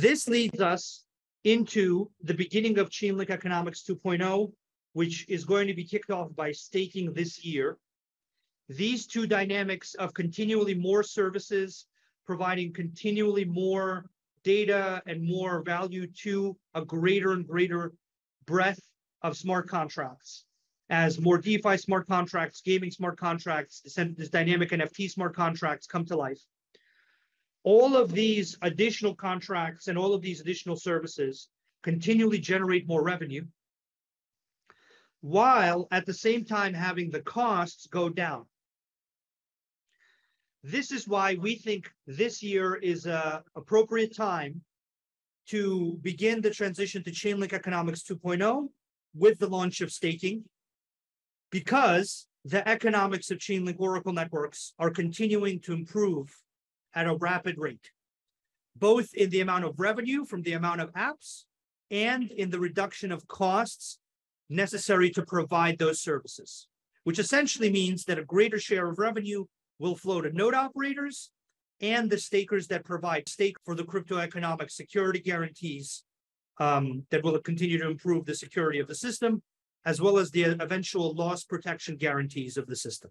This leads us into the beginning of Chainlink Economics 2.0, which is going to be kicked off by staking this year. These two dynamics of continually more services, providing continually more data and more value to a greater and greater breadth of smart contracts. As more DeFi smart contracts, gaming smart contracts, this dynamic NFT smart contracts come to life. All of these additional contracts and all of these additional services continually generate more revenue, while at the same time having the costs go down. This is why we think this year is a appropriate time to begin the transition to Chainlink Economics 2.0 with the launch of staking, because the economics of Chainlink Oracle networks are continuing to improve at a rapid rate, both in the amount of revenue from the amount of apps and in the reduction of costs necessary to provide those services. Which essentially means that a greater share of revenue will flow to node operators and the stakers that provide stake for the crypto economic security guarantees, um, that will continue to improve the security of the system, as well as the eventual loss protection guarantees of the system.